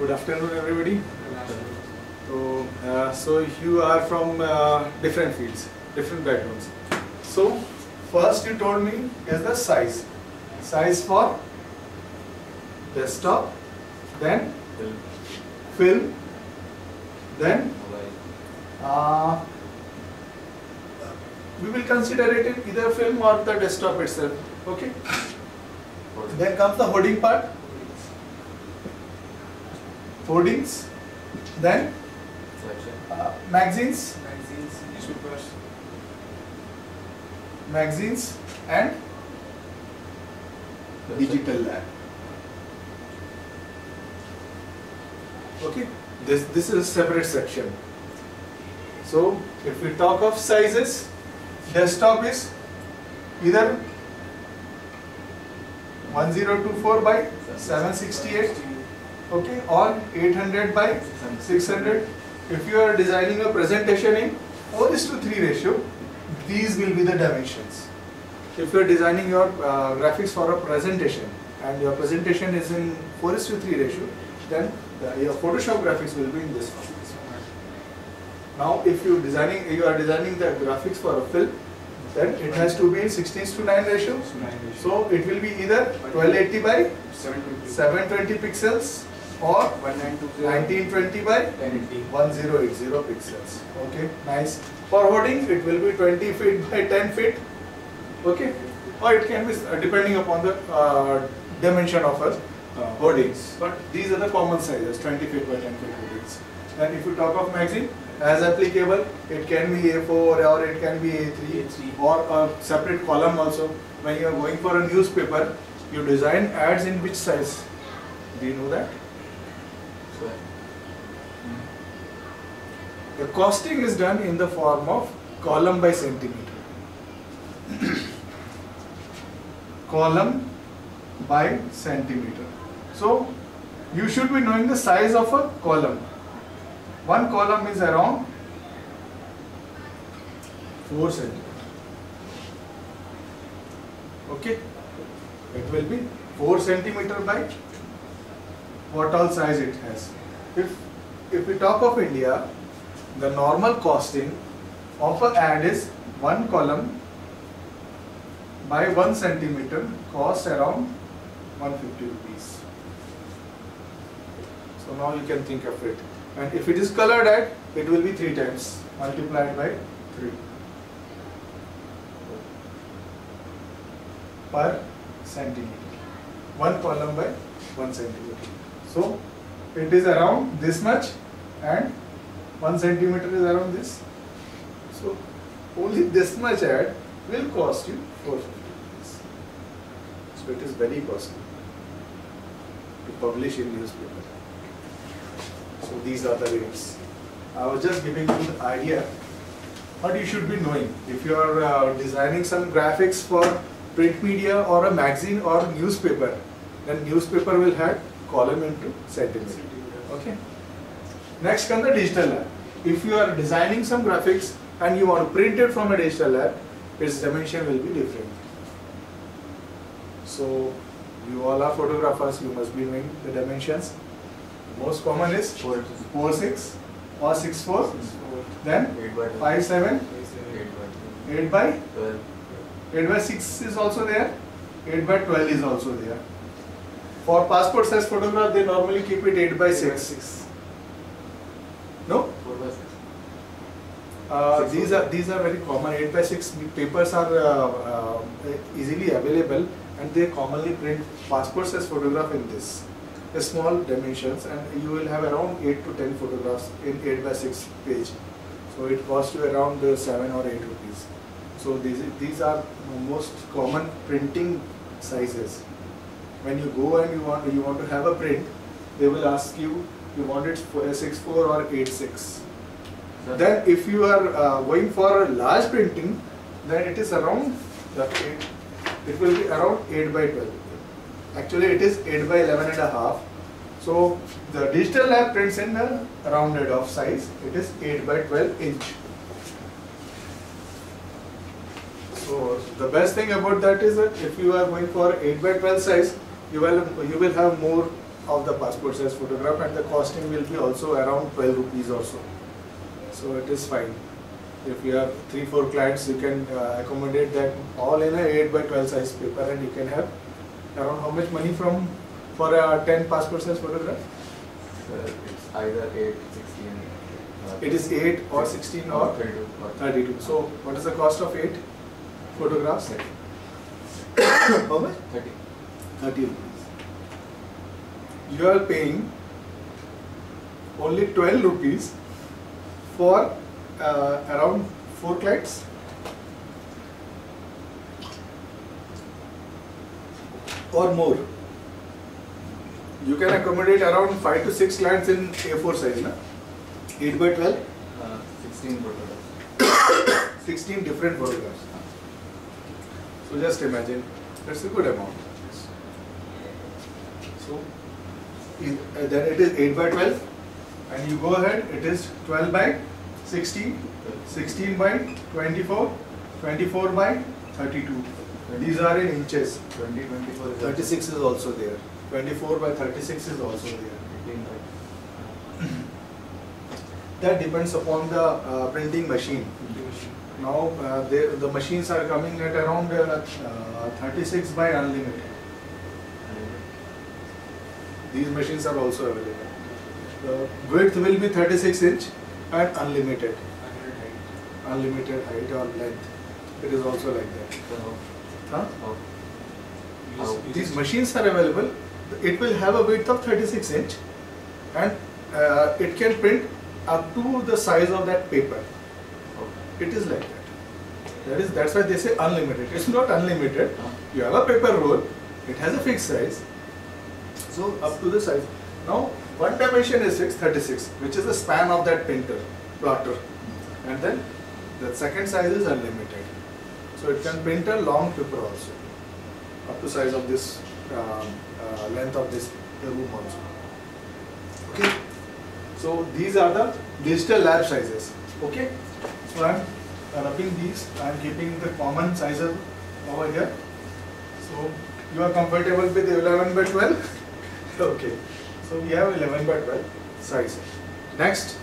Good afternoon, everybody. So, uh, so you are from uh, different fields, different backgrounds. So, first you told me is the size. Size for desktop, then film, then uh, we will consider it in either film or the desktop itself. Okay. Then comes the holding part. Hoardings. Then uh, magazines, magazines, newspapers, magazines and digital lab. Okay, this this is a separate section. So if we talk of sizes, desktop is either 1024 by 768, okay, or 800 by 600. If you are designing a presentation in 4 is to 3 ratio, these will be the dimensions. If you are designing your uh, graphics for a presentation and your presentation is in 4 is to 3 ratio, then the, your Photoshop graphics will be in this form. Now, if you designing you are designing the graphics for a film, then it has to be in 16 to 9 ratio. So it will be either 1280 by 720 pixels or 1920 by 1080 pixels. Okay, nice. For hoarding, it will be 20 feet by 10 feet. Okay, or it can be uh, depending upon the uh, dimension of a uh, hoardings. But these are the common sizes 20 feet by 10 feet hoardings. And if you talk of magazine, as applicable, it can be A4 or it can be A3, A3. or a separate column also. When you are going for a newspaper, you design ads in which size? Do you know that? The costing is done in the form of column by centimeter. column by centimeter. So you should be knowing the size of a column. One column is around 4 centimeter. Okay? It will be 4 centimeter by what all size it has. If, if we talk of India, the normal costing of an ad is one column by one centimeter cost around 150 rupees. So now you can think of it. And if it is colored ad, it will be three times multiplied by three per centimeter. One column by one centimeter. So it is around this much and 1 centimeter is around this. So only this much ad will cost you 450 rupees. So it is very costly to publish in newspaper. So these are the rates. I was just giving you the idea what you should be knowing. If you are uh, designing some graphics for print media or a magazine or newspaper, then newspaper will have column into centimeter. Okay. Next comes the digital lab. If you are designing some graphics and you want to print it from a digital lab, its dimension will be different. So you all are photographers, you must be knowing the dimensions. Most common is 4 6 or 6 4, then 5 7, 8 by 8 by 6 is also there, 8 by 12 is also there. For passport size photograph, they normally keep it 8 by 6. No? Four by Uh, these are these are very common. 8 by 6 papers are uh, uh, easily available and they commonly print passports as photograph in this small dimensions and you will have around 8 to 10 photographs in 8 by 6 page. So it costs you around uh, 7 or 8 rupees. So these, these are most common printing sizes. When you go and you want you want to have a print, they will ask you you want it for 6.4 or 8.6. Then if you are uh, going for a large printing, then it is around the 8, it will be around 8 by 12. Actually it is 8 by 11 and a half. So the digital lab prints in a rounded off size. It is 8 by 12 inch. So the best thing about that is that if you are going for 8 by 12 size, you will you will have more of the passport size photograph and the costing will be also around 12 rupees or so. So it is fine. If you have three, four clients, you can uh, accommodate that all in a 8 by 12 size paper and you can have around how much money from for a 10 passport size photograph? So it's either 8, 16. uh, It is 8 or 16 or 32. or 32. So what is the cost of 8 photographs? 30. How much? 30. 30 rupees. You are paying only 12 rupees for uh, around 4 clients. Or more. You can accommodate around 5 to 6 clients in A4 size, na? 8 by 12, Uh, 16 photographs. 16 different photographs. So just imagine, that's a good amount. So then it is 8 by 12 and you go ahead, it is 12 by 16, 16 by 24, 24 by 32. These are in inches. 20, 24 is 36 is also there. 24 by 36 is also there. That depends upon the uh, printing machine. Now uh, they, the machines are coming at around uh, uh, 36 by unlimited. These machines are also available. The width will be 36 inch and unlimited. Unlimited height or length. It is also like that. Huh? how- Yes, how- These machines are available. It will have a width of 36 inch and uh, it can print up to the size of that paper. It is like that. That is that's why they say unlimited. It's not unlimited. You have a paper roll. It has a fixed size. So up to the size. Now one dimension is 636, which is the span of that painter, plotter, and then the second size is unlimited. So it can print a long paper also, up to size of this um, uh, length of this room also. Okay. So these are the digital lab sizes. Okay. So I'm wrapping these. I'm keeping the common sizes over here. So you are comfortable with 11 by 12? okay. So we have 11 by 12 size. Next,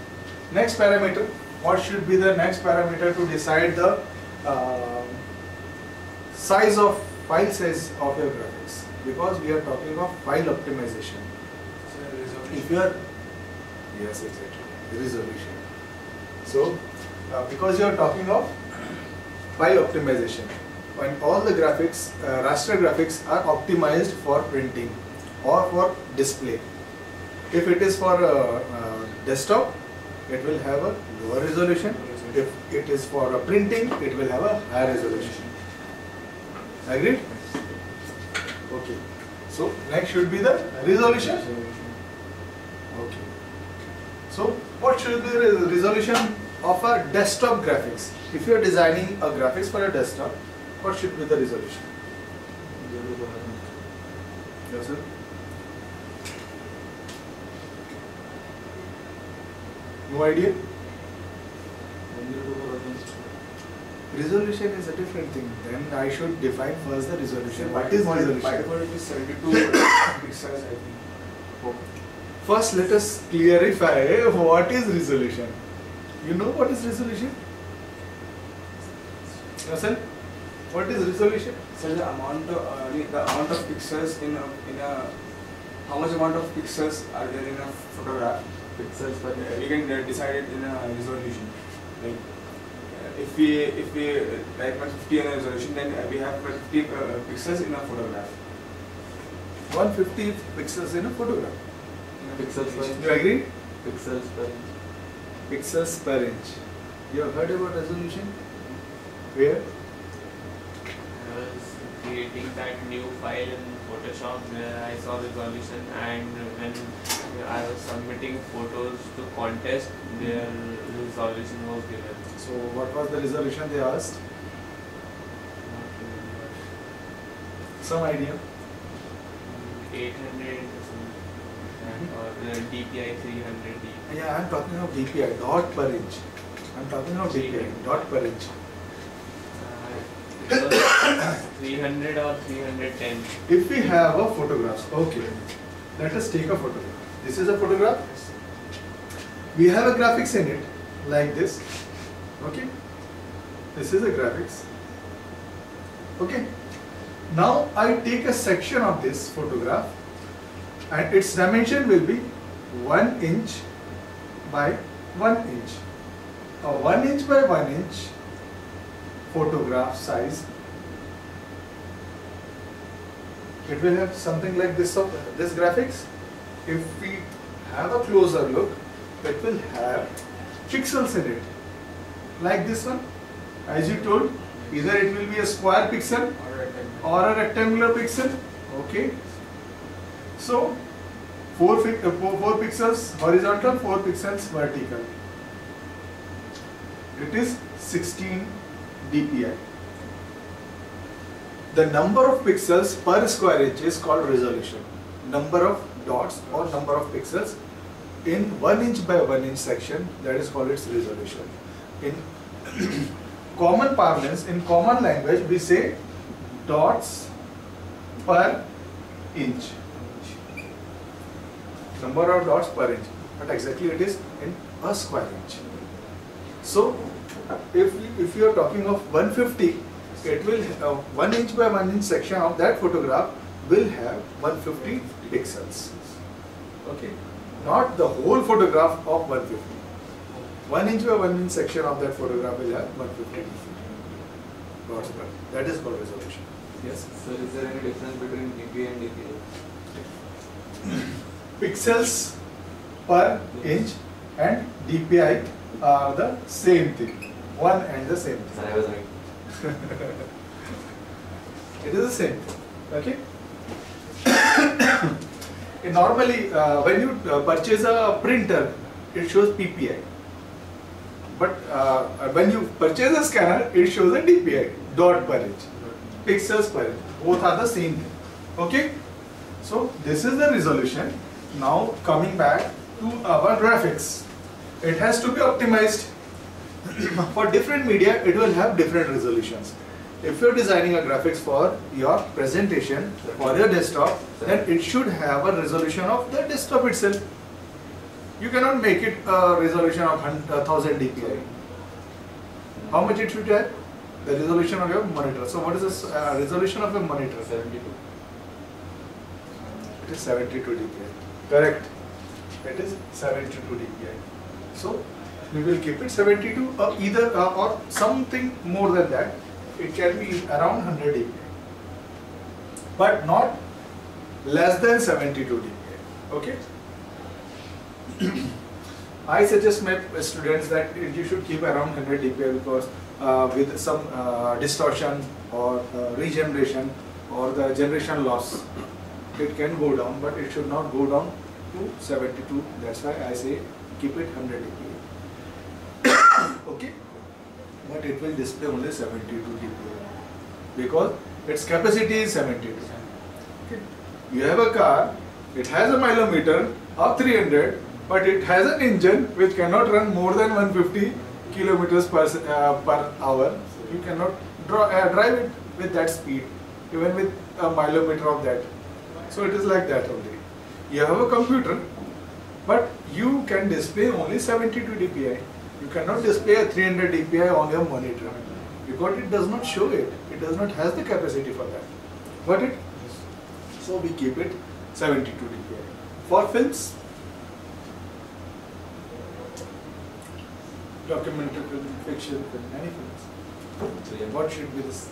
next parameter. What should be the next parameter to decide the um, size of file size of your graphics? Because we are talking of file optimization. If you are yes, exactly resolution. So uh, because you are talking of file optimization, when all the graphics, uh, raster graphics are optimized for printing or for display. If it is for uh, uh, desktop, it will have a lower resolution. If it is for a printing, it will have a higher resolution. Agreed? Okay. So next should be the resolution. Okay. So what should be the resolution of a desktop graphics? If you are designing a graphics for a desktop, what should be the resolution? Yes, sir. No idea? Resolution is a different thing. Then I should define first the resolution. What is By resolution? default it is 72 pixels I think. First, let us clarify what is resolution. You know what is resolution? Yourself? What is resolution? So the amount of uh, the the amount of pixels in a, in a how much amount of pixels are there in a photograph? Pixels per Uh, we can uh, decide it in a resolution. Like uh, if we if we uh, type 150 in a resolution, then uh, we have 50 uh, pixels in a photograph. 150 pixels in a photograph. In a Pixels per resolution. You agree? Pixels per Pixels per inch. You have heard about resolution? Where? I was creating that new file in Photoshop where I saw the resolution and when I was submitting photos to contest, their resolution was given. So, what was the resolution they asked? Some idea? 800 or the DPI 300D. Yeah, I'm talking of DPI, dot per inch. I'm talking of DPI, dot per inch. Uh, it was 300 or 310. If we have a photograph, okay. let us take a photograph. This is a photograph. We have a graphics in it like this. Okay. This is a graphics. Okay. Now I take a section of this photograph and its dimension will be 1 inch by 1 inch. A 1 inch by 1 inch photograph size. It will have something like this of this graphics. If we have a closer look, it will have pixels in it. Like this one, as you told, either it will be a square pixel or a rectangular pixel. Okay. So, uh, four, four pixels horizontal, four pixels vertical. It is 16 dpi. The number of pixels per square inch is called resolution. Number of dots or number of pixels in 1 inch by 1 inch section that is called its resolution. In common parlance, in common language we say dots per inch. Number of dots per inch. But exactly it is in a square inch. So if, if you are talking of 150, it will, uh, 1 inch by 1 inch section of that photograph will have 150 pixels. Okay, not the whole photograph of 150. 1 inch by 1 inch section of that photograph will have 150 dots per. That is called resolution. Yes. So is there any difference between PPI and DPI? Pixels per inch and DPI are the same thing. One and the same thing. I was right. It is the same thing. Okay. Normally, uh, when you uh, purchase a printer, it shows PPI. But uh, when you purchase a scanner, it shows a DPI, dot per inch, pixels per inch. Both are the same thing. Okay. So this is the resolution. Now coming back to our graphics, it has to be optimized. for different media, it will have different resolutions. If you're designing a graphics for your presentation or your desktop, then it should have a resolution of the desktop itself. You cannot make it a resolution of 1000 dpi. How much it should have? The resolution of your monitor. So what is the uh, resolution of a monitor? 72. It is 72 dpi. Correct. It is 72 dpi. So we will keep it 72 or either uh, or something more than that. It can be around 100 dpi, but not less than 72 dpi. Okay. I suggest my students that you should keep around 100 dpi because uh, with some uh, distortion or uh, regeneration or the generation loss, it can go down, but it should not go down to 72. That's why I say keep it 100 dpi. okay, but it will display only 72 dpi because its capacity is 72. Okay. You have a car, it has a mileometer of 300, but it has an engine which cannot run more than 150 kilometers per, uh, per hour. You cannot draw, uh, drive it with that speed, even with a mileometer of that. So it is like that only. You have a computer, but you can display only 72 dpi. You cannot display a 300 dpi on your monitor because it does not show it. It does not has the capacity for that. Got it? So we keep it 72 dpi. For films, documentary film, fiction film, any films. And What should be this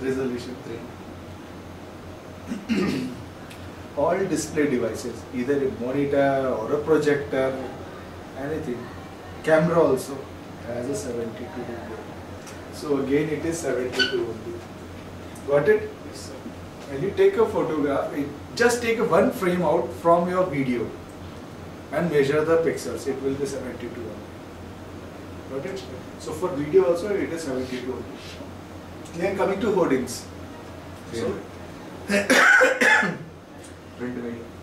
resolution? Three. All display devices, either a monitor or a projector, anything. Camera also has a 72 dpi. So again it is 72 only. Got it? Yes, When you take a photograph, it, just take one frame out from your video and measure the pixels. It will be 72 only. Got it? So for video also it is 72 only. Then coming to hoardings. So, Print media.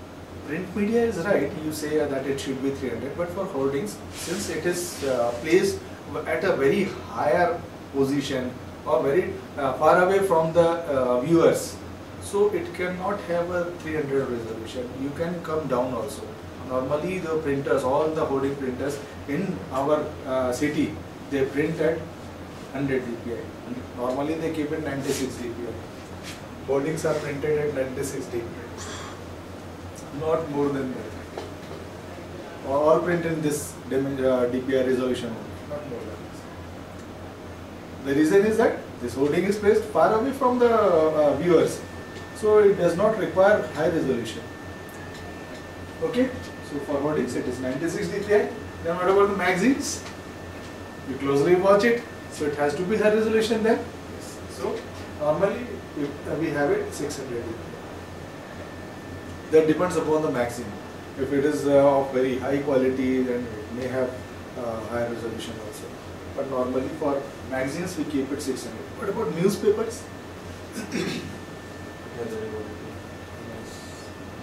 Print media is right, you say that it should be 300, but for holdings, since it is uh, placed at a very higher position or very uh, far away from the uh, viewers, so so it cannot have a 300 resolution. You can come down also. Normally the printers, all the holding printers in our uh, city, they print at 100 dpi. Normally they keep it 96 dpi. Holdings are printed at 96 dpi. Not more than that. All print in this uh, dpi resolution, not more than this. The reason is that this holding is placed far away from the uh, viewers, so it does not require high resolution. Okay, so for hoardings it is 96 dpi. Then what about the magazines? You closely watch it, so it has to be high resolution then. So normally we, uh, we have it 600 dpi. That depends upon the magazine. If it is uh, of very high quality, then it may have uh, high resolution also. But normally for magazines we keep it 600. What about newspapers? Yeah, there is one.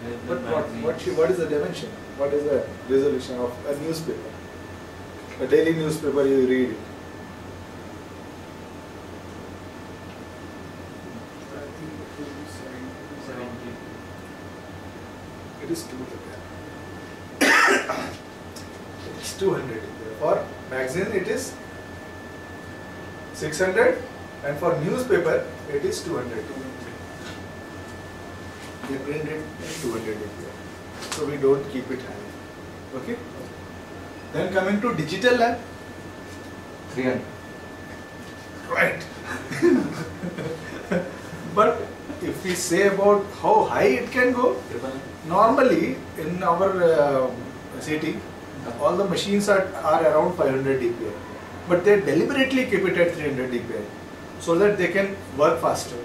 With the But what, what, what is the dimension? What is the resolution of a newspaper? A daily newspaper you read it. Seventy. It is 200. it's 200. For magazine it is 600 and for newspaper it is 200. They print it 200 dpi. So we don't keep it high. Okay? Then coming to digital lab. 300. Right. but if we say about how high it can go, normally in our uh, city, all the machines are, are around 500 dpi. But they deliberately keep it at 300 dpi so that they can work faster.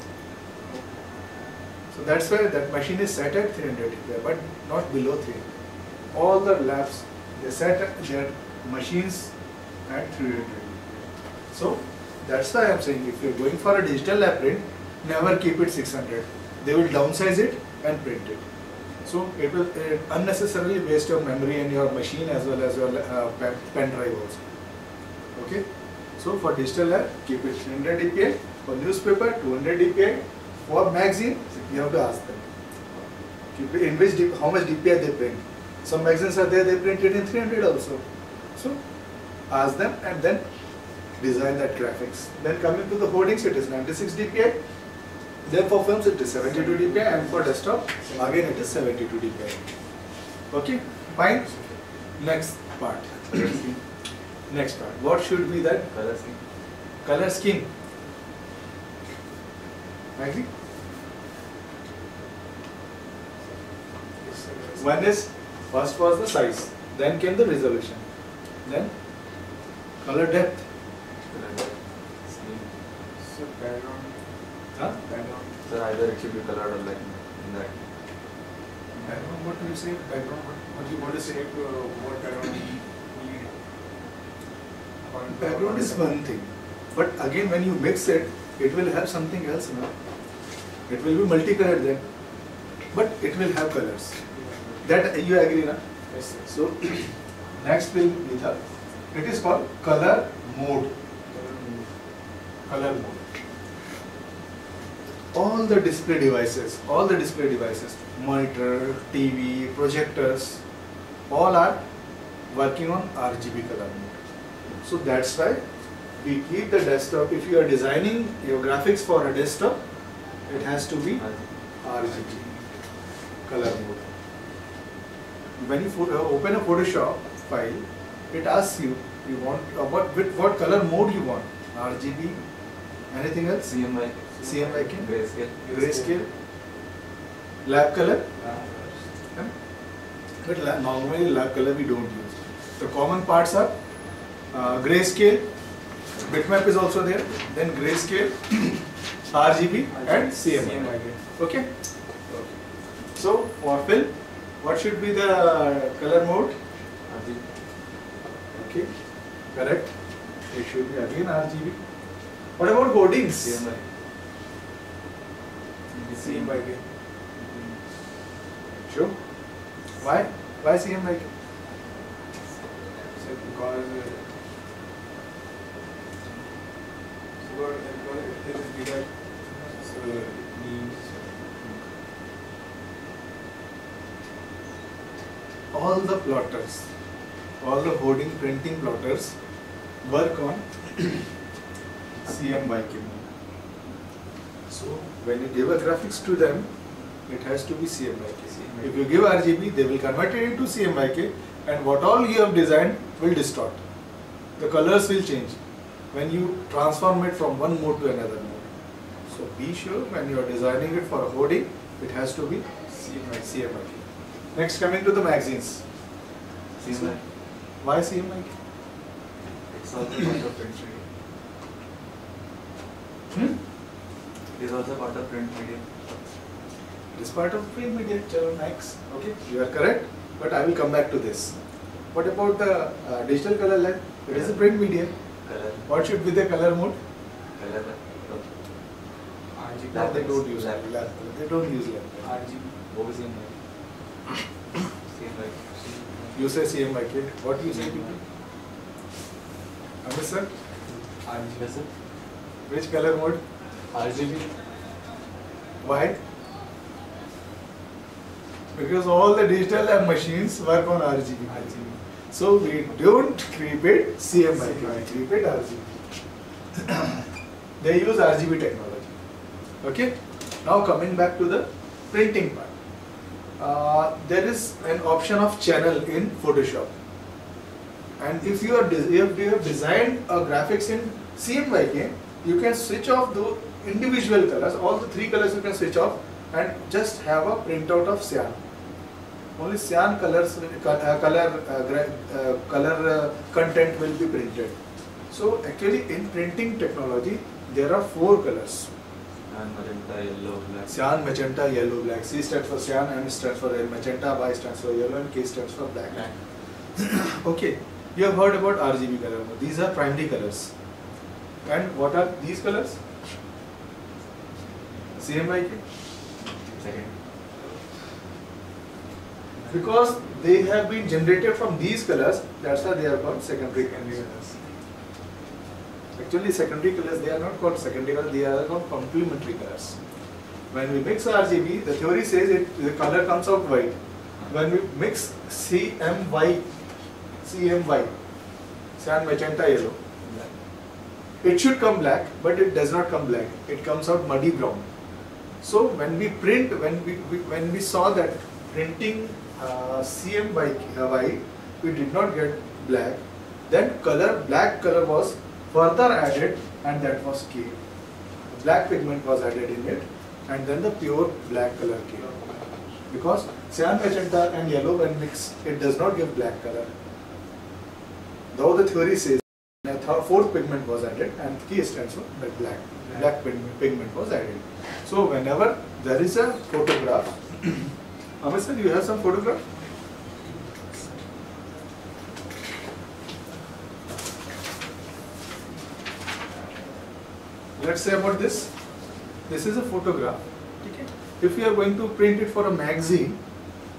So that's why that machine is set at 300 dpi, but not below 300. All the labs, they set their machines at 300 dpi. So that's why I'm saying if you're going for a digital lab print, never keep it 600. They will downsize it and print it. So it will uh, unnecessarily waste your memory and your machine as well as your uh, pen, drive also. Okay. So for digital lab, keep it 300 dpi. For newspaper, 200 dpi. For magazine, you have to ask them. It in which how much dpi they print. Some magazines are there, they print it in 300 also. So ask them and then design that graphics. Then coming to the hoardings, it is 96 dpi. Then for films, it is 72 dpi, and for desktop, again it is 72 dpi. Okay, fine. Next part. Next part. What should be that Color scheme. color scheme? Agree? One is first was the size, then came the resolution, then color depth. Color scheme. So background, Huh? background. Sir, either it should be colored or like in that. Background, what do you say? Background, what, what do you want to say? Uh, what background we need. According Background is one thing, but again when you mix it, it will have something else now. It will be multicolored then, but it will have colors. That you agree na? Yes, yes. So next will be the, it is called color mode. Color mode. All the display devices, all the display devices, monitor, TV, projectors, all are working on RGB color mode. So that's why we keep the desktop, if you are designing your graphics for a desktop, it has to be RGB color mode. When you uh, open a Photoshop file, it asks you, you want, uh, what, what color mode you want? RGB, anything else? CMYK. CMYK greyscale lab colour but normally lab colour we don't use the common parts are greyscale bitmap is also there then greyscale RGB and CM okay so for fill what should be the colour mode okay correct it should be again RGB what about codings CMY It is seen. True? Why? Why see him like him? So because bigger. So means all the plotters, all the hoarding printing plotters work on CM by so when you give a graphics to them, it has to be CMYK. If you give RGB, they will convert it into CMYK and what all you have designed will distort. The colors will change when you transform it from one mode to another mode. So be sure when you are designing it for a hoarding, it has to be CMYK. Next coming to the magazines. CMYK. Why CMYK? It's also part of media. Hmm? is also part of print media. It is part of print media, Charan Max. Okay, you are correct, but I will come back to this. What about the uh, digital color line? Is a print media. Color. What should be the color mode? Color. RGB. No, they don't use R G B. They don't use that. RGB. What is CMYK? CMYK. You say CMYK. What you say? Amit sir? RGB sir. Which color mode? RGB. Why? Because all the digital machines work on RGB. RGB. So we don't keep it CMYK, we keep it RGB. they use RGB technology. Okay? Now coming back to the printing part. Uh, there is an option of channel in Photoshop. And if you are if you have designed a graphics in CMYK, you can switch off the individual colors, all the three colors you can switch off and just have a printout of cyan. Only cyan colors uh, color uh, uh, color uh, content will be printed. So actually in printing technology there are four colors. And magenta yellow black. Cyan magenta yellow black. C stands for cyan m stands for magenta y stands for yellow and k stands for black. Okay you have heard about rgb color. These are primary colors. And what are these colors cmyk second. Because they have been generated from these colors that's why they are called secondary colors. Actually secondary colors they are not called secondary colors they are called complementary colors. When we mix rgb the theory says it the color comes out white. When we mix cmy cmy cyan magenta yellow it should come black but it does not come black. It comes out muddy brown so when we print when we, we when we saw that printing uh, cm by uh, y we did not get black. Then color black color was further added and that was k. Black pigment was added in it and then the pure black color came. Because cyan magenta and yellow when mixed it does not give black color. Though the theory says a th- fourth pigment was added and K stands for the black. Black pigment, was added. So whenever there is a photograph, Amit sir, you have some photograph? Let's say about this. This is a photograph. Okay. If you are going to print it for a magazine,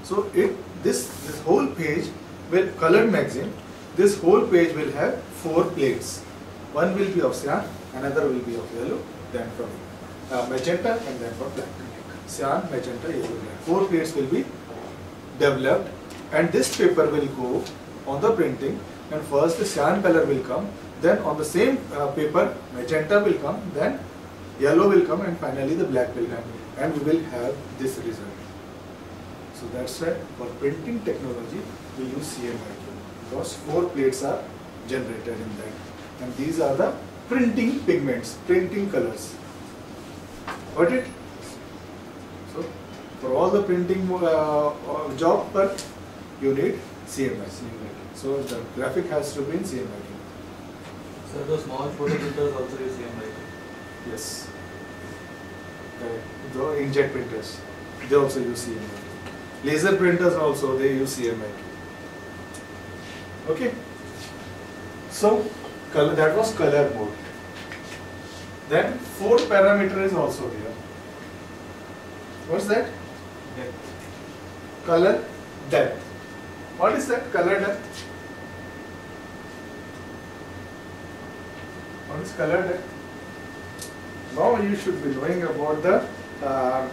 so it this this whole page will colored magazine. This whole page will have four plates. One will be of cyan, another will be of yellow, then from uh, magenta, and then from black. Cyan, magenta, yellow, black. Four plates will be developed, and this paper will go on the printing. And first the cyan color will come, then on the same uh, paper magenta will come, then yellow will come, and finally the black will come, and we will have this result. So that's why for printing technology we use CMYK because four plates are generated in that and these are the printing pigments, printing colors. Got it? So for all the printing uh, uh, job but you need CMYK. So the graphic has to be in CMYK. So those small photo printers also use like Yes. The, the inkjet printers, they also use CMYK. Laser printers also, they use CMYK. Okay. So, color, that was color mode. Then fourth parameter is also here. What's that? Depth. Color depth. What is that color depth? What is color depth? Now you should be knowing about the uh,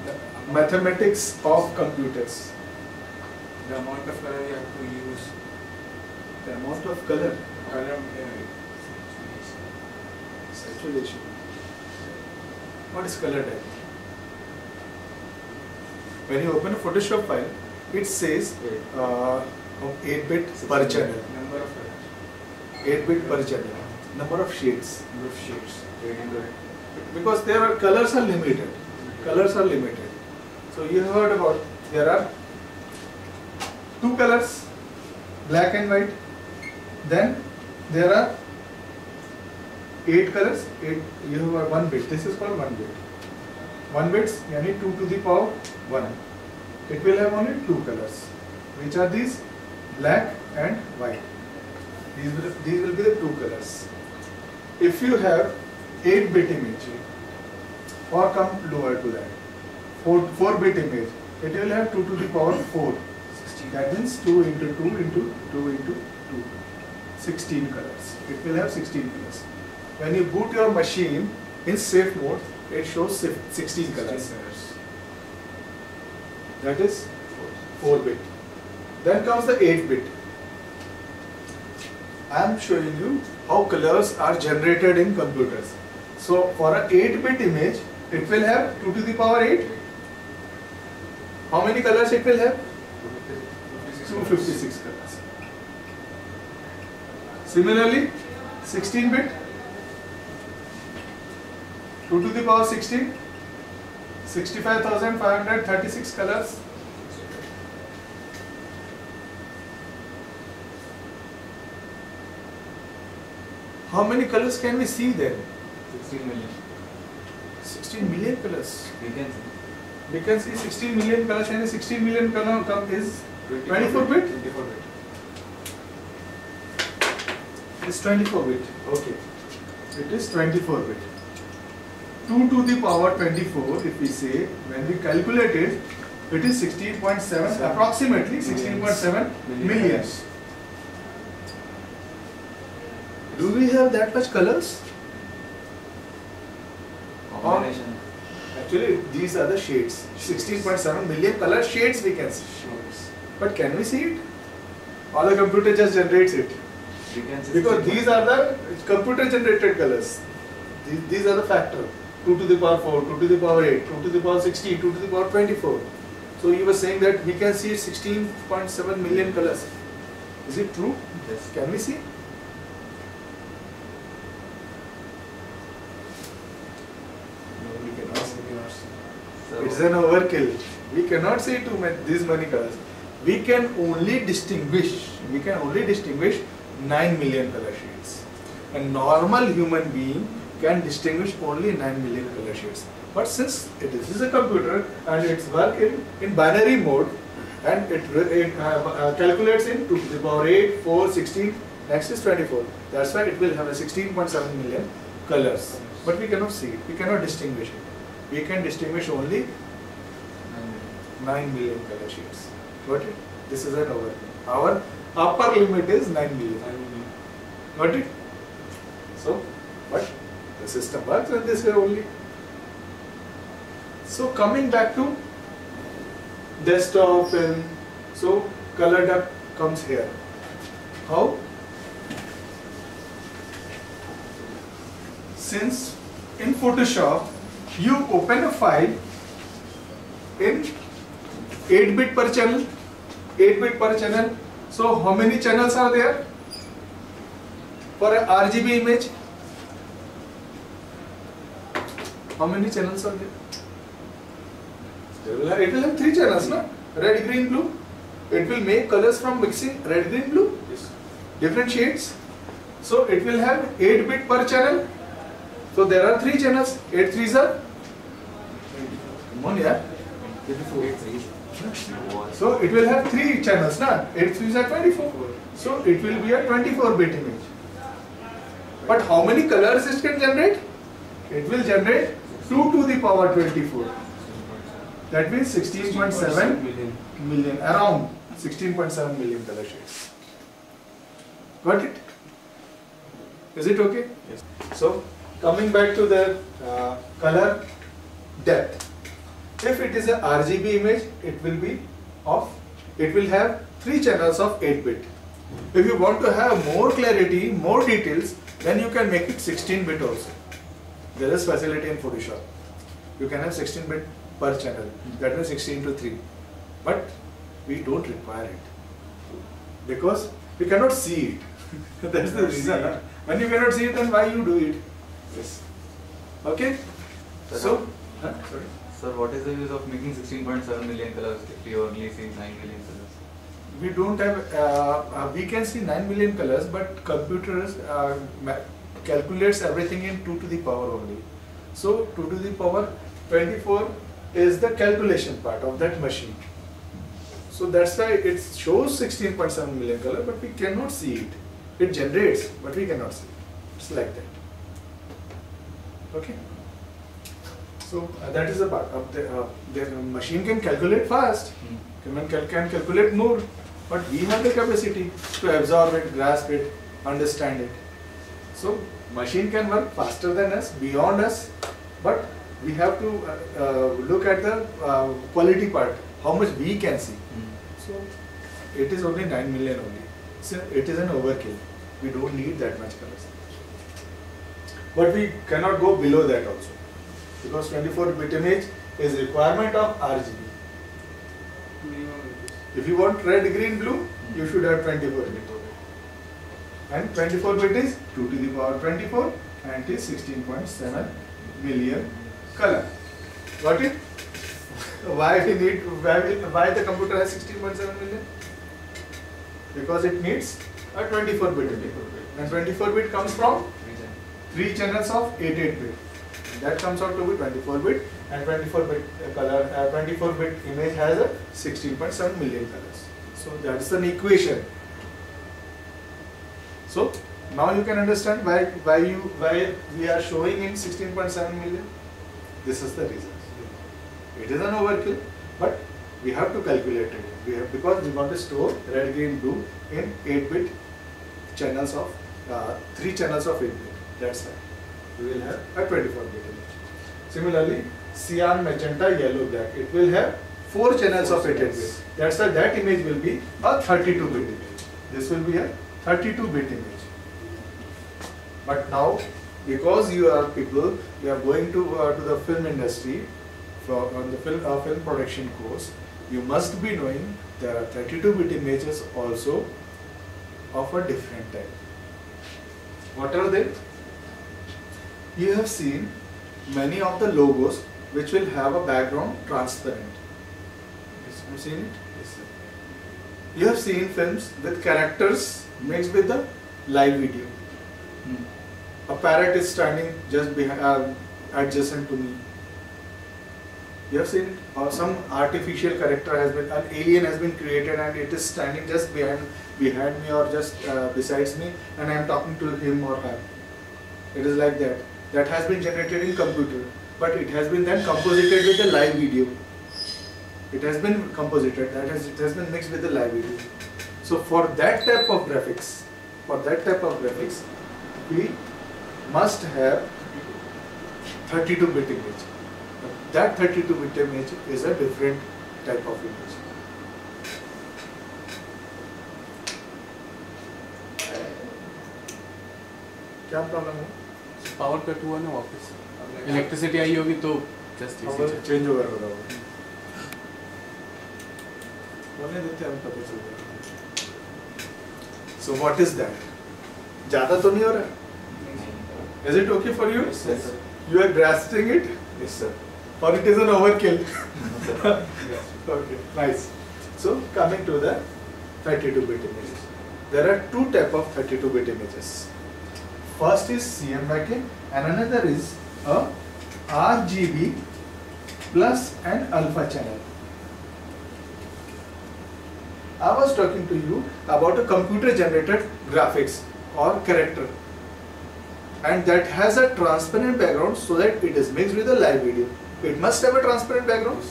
mathematics of computers. the amount of color you have to use. The amount of color, saturation. What is color depth? When you open a Photoshop file, it says Eight. uh, 8 bit per channel. number of colors, 8 bit per channel. Number of shades. number of shades. Eight into Because there are colors are limited. Colors are limited. So you heard about there are two colors, black and white. Then there are eight colors. Eight you have one bit. This is called one bit. One bits yani two to the power one. It will have only two colors. Which are these? Black and white. These will these will be the two colors. If you have 8 bit image or come lower to that 4, 4 bit image it will have 2 to the power 4 that means 2 into 2 into 2 into 2 16 colors it will have 16 colors when you boot your machine in safe mode it shows sif- 16 colors that is 4 bit then comes the 8 bit I am showing you how colors are generated in computers. So for a 8-bit image, it will have 2 to the power 8. How many colors it will have? 256 colors. Similarly, 16-bit, 2 to the power 16, 65,536 colors. How many colors can we see there? 16 million. 16 million colors. We can see. We can see 16 million colors and 16 million color is 24 bit? 24 bit. It's 24 bit. Okay. It is 24 bit. 2 to the power 24 if we say when we calculate it it is 16.7 approximately 16.7 millions. Do we have that much colors? Combination. Actually these are the shades. 16.7 million color shades we can see. But can we see it? Or the computer just generates it? Because these are the computer generated colors. These, these are the factor. 2 to the power 4, 2 to the power 8, 2 to the power 16, 2 to the power 24. So you were saying that we can see 16.7 million colors. Is it true? Yes. Can we see? No, we cannot see. So, It's an overkill. We cannot see too many, these many colors. We can only distinguish, we can only distinguish 9 million color shades. A normal human being can distinguish only 9 million color shades. But since it is, this is a computer and it's work in, in binary mode and it, it uh, uh, calculates in 2 to the power 8, 4, 16, next is 24. That's why it will have a 16.7 million colors. But we cannot see it, we cannot distinguish it. We can distinguish only 9 million color shades. Got it? This is an overkill. Our upper limit is 9 million. Got it? So, but the system works in this way only. So, coming back to desktop and so color depth comes here. How? Since in Photoshop you open a file in 8 bit per channel 8 bit per channel so how many channels are there for a RGB image how many channels are there There will have- it will have three channels no red green blue it will make colors from mixing red green blue Yes. different shades so it will have 8 bit per channel so there are three channels 8 threes are come on yeah so it will have three channels, na? 8 3s are 24. So it will be a 24 bit image. But how many colors it can generate? It will generate 2 to the power 24. That means 16.7 million. million, around 16.7 million color shades. Got it? Is it okay? Yes. So, coming back to the uh, color depth. If it is a RGB image, it will be of it will have three channels of 8 bit. If you want to have more clarity, more details, then you can make it 16 bit also. There is facility in Photoshop. You can have 16 bit per channel, that means 16 to 3. But we don't require it because we cannot see it. That's the reason. huh? When you cannot see it, then why you do it? Yes. Okay? So, huh? sorry. Sir, what is the use of making 16.7 million colors if you only see 9 million colors? We don't have, uh, uh, we can see 9 million colors, but computers uh, calculates everything in 2 to the power only. So 2 to the power 24 is the calculation part of that machine. So that's why it shows 16.7 million color, but we cannot see it. It generates, but we cannot see. it. It's like that. Okay. So uh, that is the part of the, uh, the machine can calculate fast, Hmm. can, can calculate more, but we have the capacity to absorb it, grasp it, understand it. So machine can work faster than us, beyond us, but we have to uh, uh, look at the uh, quality part, how much we can see. Hmm. So it is only 9 million only. So it is an overkill. We don't need that much colors. But we cannot go below that also. Because 24 bit image is requirement of RGB. If you want red, green, blue, you should have 24 bit. And 24 bit is 2 to the power 24 and it is 16.7 million color. Got it? why we need, why, we, why the computer has 16.7 million? Because it needs a 24 bit. And 24 bit comes from three channels of 8 8 bit. That comes out to be 24 bit and 24 bit uh, color, uh, 24 bit image has a 16.7 million colors. So that's an equation. So now you can understand why why you why we are showing in 16.7 million. This is the reason. It is an overkill, but we have to calculate it. We have because we want to store red, green, blue in 8 bit channels of uh, three channels of 8 bit. That's why we will have a 24 bit image. Similarly, cyan, magenta, yellow, black. It will have four channels of 8 bit. That's why that image will be a 32 bit image. This will be a 32 bit image. But now, because you are people, you are going to uh, to the film industry for on the film uh, film production course, you must be knowing there are 32 bit images also of a different type. What are they? You have seen many of the logos which will have a background transparent. Yes, have you seen it? Yes, sir. You have seen films with characters mixed with the live video. Hmm. A parrot is standing just behind, uh, adjacent to me. You have seen? Or some artificial character has been, an alien has been created and it is standing just behind, behind me or just uh, besides me and I am talking to him or her. It is like that That has been generated in computer, but it has been then composited with the live video. It has been composited, that has, it has been mixed with the live video. So for that type of graphics, for that type of graphics, we must have 32 bit image. That 32 bit image is a different type of image. क्या problem है power cut हुआ ना वापस। Electricity आई होगी तो just say change over होगा वो बोलने देते हम पता चल जाएगा सो व्हाट इज़ दैट ज़्यादा तो नहीं हो रहा? Is it okay for you you are grasping it sir. or it is an overkill? Yes. okay nice. So coming to the 32 bit images. There are two type of 32 bit images. First is CMYK and another is a RGB plus an alpha channel I was talking to you about a computer generated graphics or character and that has a transparent background so that it is mixed with a live video. It must have a transparent background.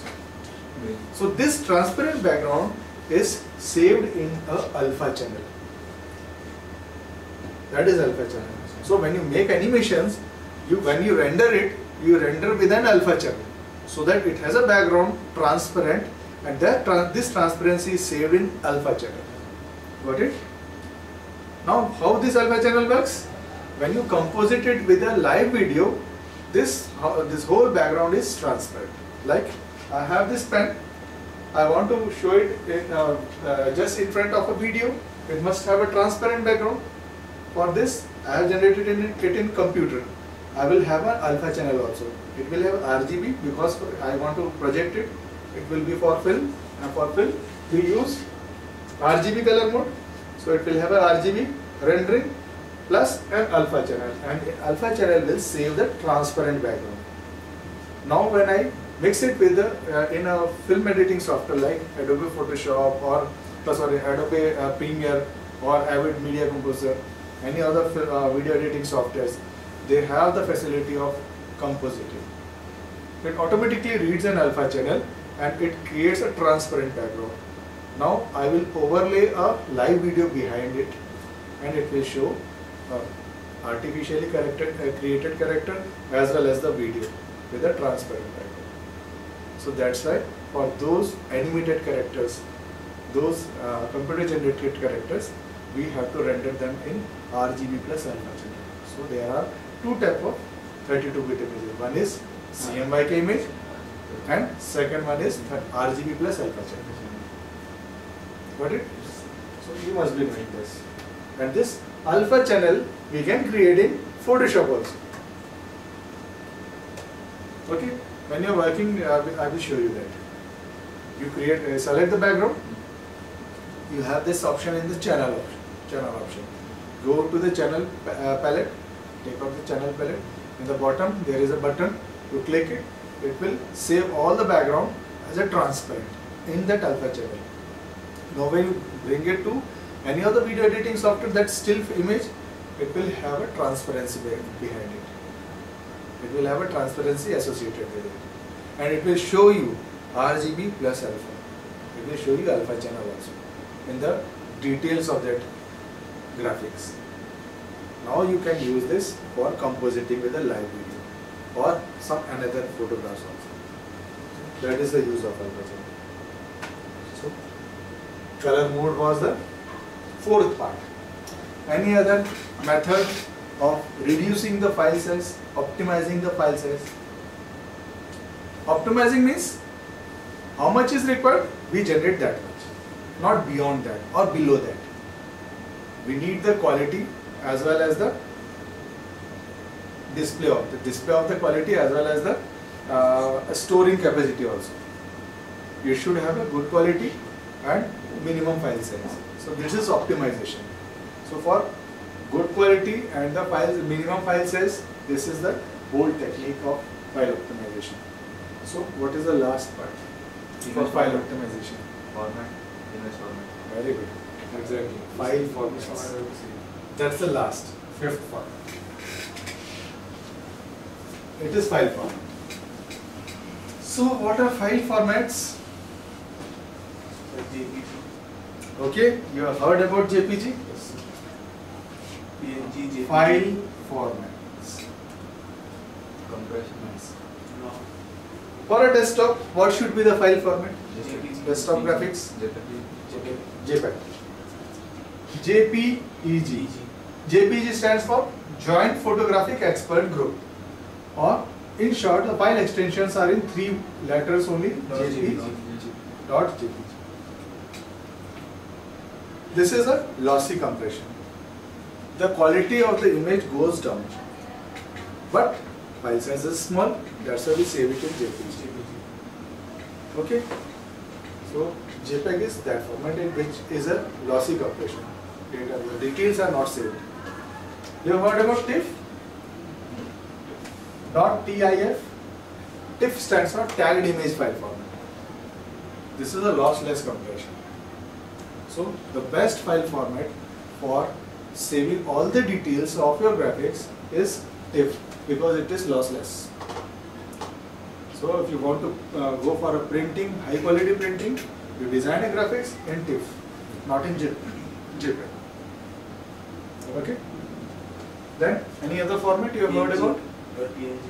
So this transparent background is saved in a alpha channel. That is alpha channel. So when you make animations, you when you render it, you render with an alpha channel, so that it has a background transparent and that this transparency is saved in alpha channel. Got it? Now, how this alpha channel works? When you composite it with a live video, this ho- this whole background is transparent. Like I have this pen, I want to show it in, uh, uh, just in front of a video. It must have a transparent background. For this, I have generated in it, in computer. I will have an alpha channel also. It will have RGB because I want to project it. It will be for film and for film we use RGB color mode. So it will have a RGB rendering plus an alpha channel and alpha channel will save the transparent background. Now when I mix it with the uh, in a film editing software like Adobe Photoshop or sorry Adobe uh, Premiere or Avid Media Composer, any other uh, video editing softwares, they have the facility of compositing. It automatically reads an alpha channel and it creates a transparent background. Now I will overlay a live video behind it and it will show uh, artificially corrected, uh, created character as well as the video with a transparent background. So that's why for those animated characters, those uh, computer generated characters, we have to render them in RGB plus alpha channel. So there are two type of 32-bit images. One is CMYK image and second one is RGB plus alpha channel. Got it? So you must be knowing this. And this alpha channel we can create in Photoshop also. Okay? When you are working, I will, I will show you that. You create, uh, select the background. You have this option in the channel option. Channel option. Go to the channel uh, palette. Take out the channel palette. In the bottom, there is a button. You click it. It will save all the background as a transparent in that alpha channel. Now when you bring it to any other video editing software that still image, it will have a transparency behind it. It will have a transparency associated with it. And it will show you RGB plus alpha. It will show you alpha channel also in the details of that graphics. Now you can use this for compositing with a live video or some another photographs also. That is the use of alpha channel. So color mode was the fourth part. Any other method of reducing the file size, optimizing the file size? Optimizing means how much is required, we generate that much, not beyond that or below that. We need the quality as well as the display of the display of the quality as well as the uh, storing capacity also. You should have a good quality and minimum file size. So this is optimization. So for good quality and the files minimum file size, this is the whole technique of file optimization. So what is the last part for file optimization? Format, image format. Very good. Exactly. File formats. That's the last, fifth part. It is file format. So what are file formats? JPG. Okay, you have heard about JPG? Yes. PNG, JPG. File formats. Compression. For a desktop, what should be the file format? JPG. Desktop graphics? JPG. JPEG. JPEG. JPG stands for Joint Photographic Expert Group. Or in short, the file extensions are in three letters only. JPG. Dot JPG. This is a lossy compression. The quality of the image goes down. But file size is small, that's why we save it in JPG. Okay? So JPEG is that format in which is a lossy compression. Data, the details are not saved. You have heard about TIFF? Dot TIF? TIFF stands for tagged image file format. This is a lossless compression. So the best file format for saving all the details of your graphics is TIFF because it is lossless. So if you want to uh, go for a printing, high quality printing, you design a graphics in TIFF, not in JPEG. Okay. Then any other format you have heard about? Uh, or PNG.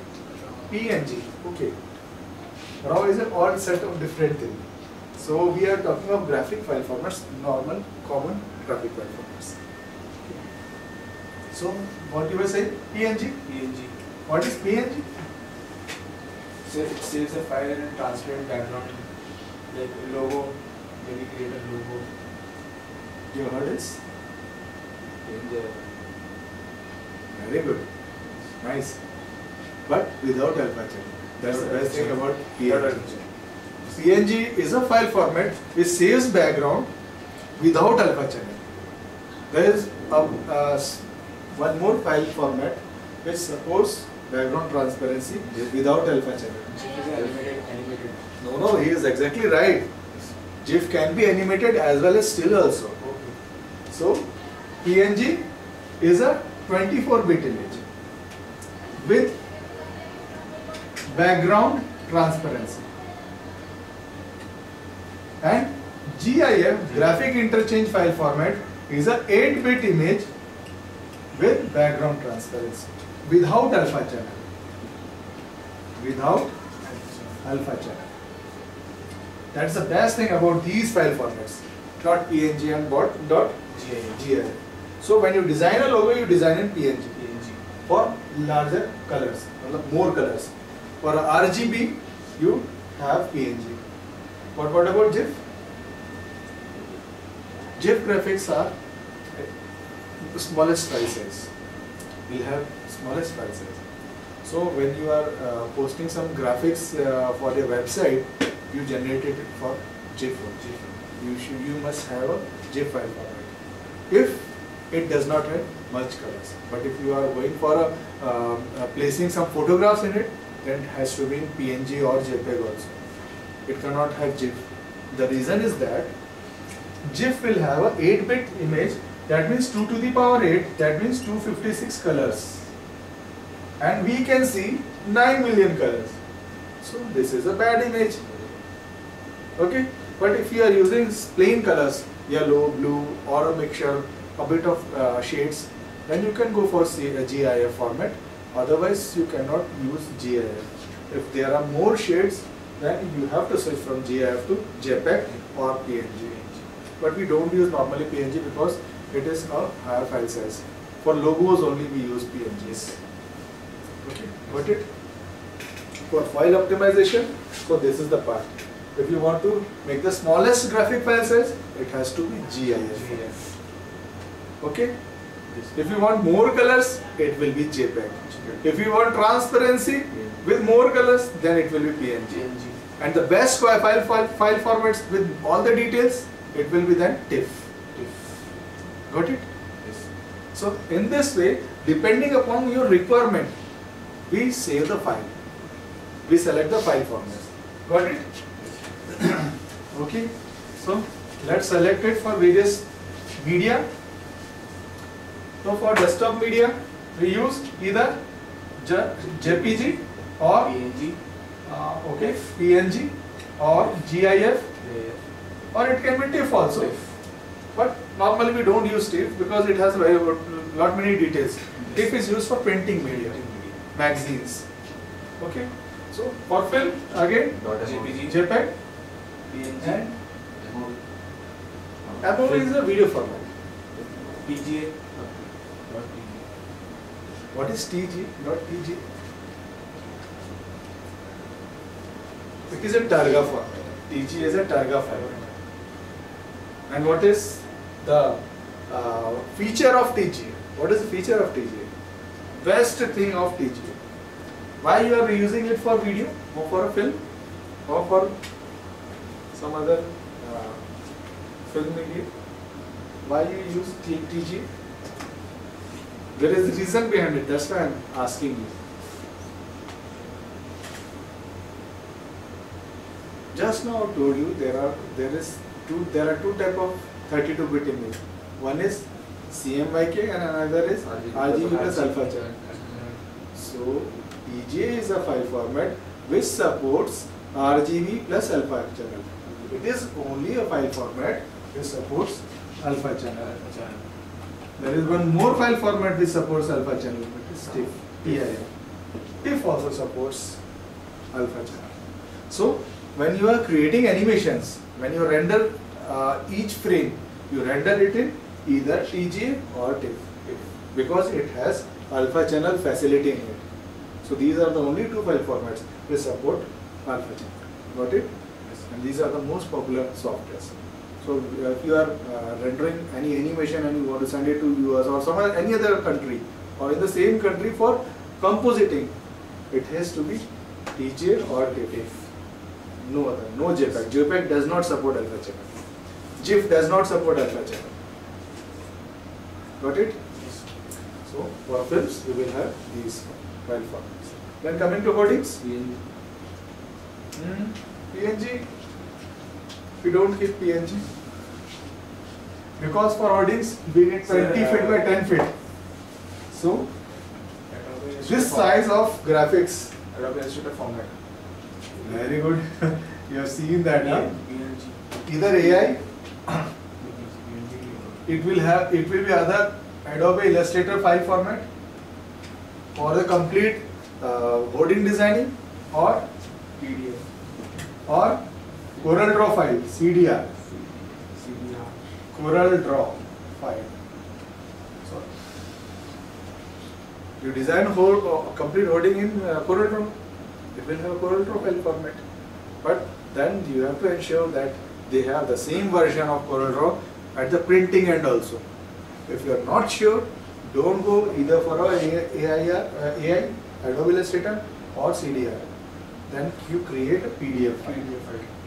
PNG. Okay. RAW is an odd set of different things. So we are talking of graphic file formats, normal, common graphic file formats. So what you were saying? PNG. PNG. What is PNG? So it saves a file in a transparent background, like logo. Maybe create a logo. You heard this? In the Very good. Nice. But without alpha channel. That's the best thing about PNG. PNG is a file format which saves background without alpha channel. There is a, a s- one more file format which supports background transparency without alpha channel. Animated, animated. No, no, he is exactly right. GIF can be animated as well as still also. Okay. So, PNG is a 24-bit image with background transparency. And GIF, graphic interchange file format, is a 8-bit image with background transparency without alpha channel. Without alpha channel. That's the best thing about these file formats. Dot PNG and dot GIF. So when you design a logo, you design in PNG, PNG for larger colors, more colors. For RGB, you have PNG. But what about GIF? GIF graphics are smallest file size. We'll have smallest file size. So when you are uh, posting some graphics uh, for your website, you generate it for GIF. GIF. You should, you must have a GIF file format. If it does not have much colors, but if you are going for a, um, uh, placing some photographs in it, then it has to be in PNG or JPEG also. It cannot have GIF. The reason is that GIF will have a 8-bit image. That means 2 to the power 8. That means 256 colors and we can see 9 million colors. So this is a bad image. Okay, but if you are using plain colors, yellow, blue, or a mixture, a bit of uh, shades, then you can go for uh, GIF format. Otherwise, you cannot use GIF. If there are more shades, then you have to switch from GIF to JPEG or PNG. But we don't use normally PNG because it is a higher file size. For logos only we use PNGs. Okay, got it? For file optimization, so this is the part. If you want to make the smallest graphic file size, it has to be GIF. GIF. Okay? If you want more colors, it will be JPEG. If you want transparency with more colors, then it will be PNG. And the best file, file, file, formats with all the details, it will be then TIFF. Got it? Yes. So in this way, depending upon your requirement, we save the file. We select the file format. Got it? okay. So let's select it for various media. So for desktop media, we use either JPG or PNG. uh, okay PNG or GIF GIF. or it can be TIFF also. But normally we don't use TIFF because it has very lot many details. TIFF is used for printing media, magazines. Okay. So for film again Dot JPG. JPEG PNG. and MOV. MOV is a video format. TGA. What is TG? Not PG. It is a Targa format. TG is a Targa format. And what is the uh, feature of TG? What is the feature of TG? Best thing of TG. Why you are using it for video or for a film or for some other uh, film media? Why you use TG? There is a reason behind it. That's why I'm asking you. Just now I told you there are there is two there are two type of 32 bit image. One is CMYK and another is RGB plus alpha channel. So TGA is a file format which supports RGB plus alpha channel. It is only a file format which supports alpha channel. There is one more file format which supports alpha channel, but it is TIFF. TIFF. TIFF also supports alpha channel. So when you are creating animations, when you render uh, each frame, you render it in either TGA or TIFF because it has alpha channel facility in it. So these are the only two file formats which support alpha channel. Got it? Yes. And these are the most popular softwares. So if you are uh, rendering any animation and you want to send it to US or somewhere any other country or in the same country for compositing, it has to be TGA or TIFF. No other, no JPEG. JPEG does not support alpha channel. GIF does not support alpha channel. Got it? So for films, we will have these file formats. Then coming to hoardings, Hmm, PNG, we don't keep PNG. Because for audience, we need Sir, 20 feet by uh, 10 feet. So, this size of graphics, Adobe Illustrator format. very good. you have seen that, huh? PNG. Either AI, it will have, it will be either Adobe Illustrator file format or the complete uh, designing or PDF. or Corel Draw file, CDR. CDR. Corel Draw file. So, you design whole uh, complete hoarding in uh, Corel Draw. It will have a Corel Draw file format. But then you have to ensure that they have the same version of Corel Draw at the printing end also. If you are not sure, don't go either for a AI, uh, AI Adobe Illustrator or CDR. Then you create a PDF file. PDF file.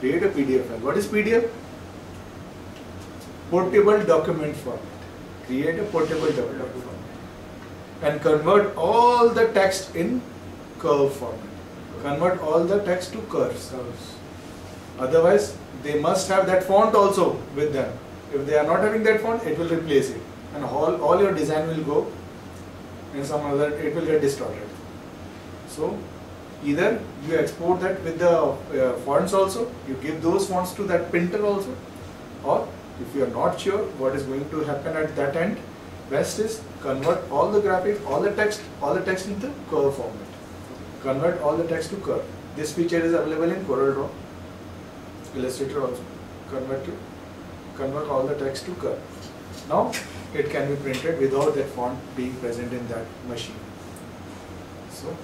Create a PDF file. What is PDF? Portable document format. Create a portable document format. And convert all the text in curve format. Convert all the text to curves. Otherwise, they must have that font also with them. If they are not having that font, it will replace it. And all, all your design will go in some other, it will get distorted. So, either you export that with the uh, fonts also, you give those fonts to that printer also, or if you are not sure what is going to happen at that end, best is convert all the graphics, all the text, all the text into curve format. Convert all the text to curve. This feature is available in Corel Draw, Illustrator also. Convert to convert all the text to curve. Now it can be printed without that font being present in that machine. So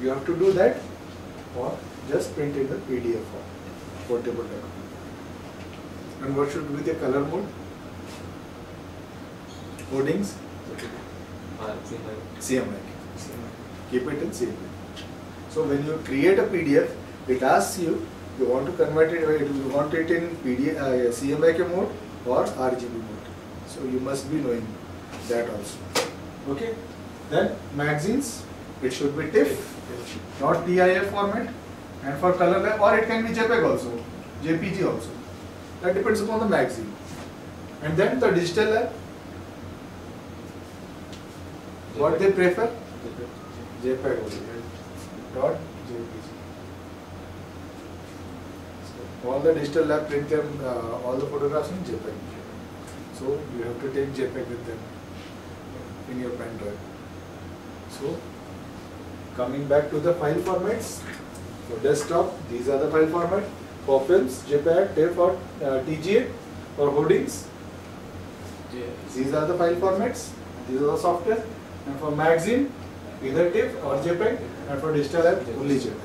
you have to do that or just print in the PDF form, portable document. And what should be the color mode? Hoardings, CMYK. Keep it in CMYK. So when you create a PDF, it asks you, you want to convert it, or you want it in PDF, uh, CMYK mode or RGB mode. So you must be knowing that also. Okay. Then magazines, it should be TIFF, not TIF format. And for color lab, or it can be JPEG also, JPG also. That depends upon the magazine. And then the digital lab, what they prefer? JPEG only. Dot JPG. So all the digital lab print them, uh, all the photographs in JPEG. So you have to take JPEG with them in your pen drive. So coming back to the file formats. For desktop, these are the file format. For films, JPEG, TIFF or uh, TGA. For hoardings, these are the file formats. These are the software. And for magazine, either TIFF or JPEG. And for digital app, only JPEG.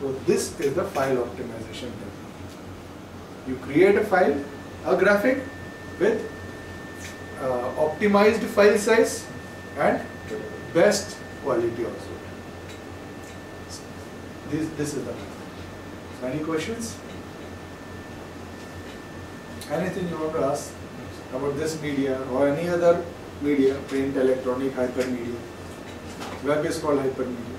So this is the file optimization technique. You create a file, a graphic with uh, optimized file size and best quality also. This, this is the so any questions? Anything you want to ask about this media or any other media, print, electronic, hypermedia? Web is called hypermedia.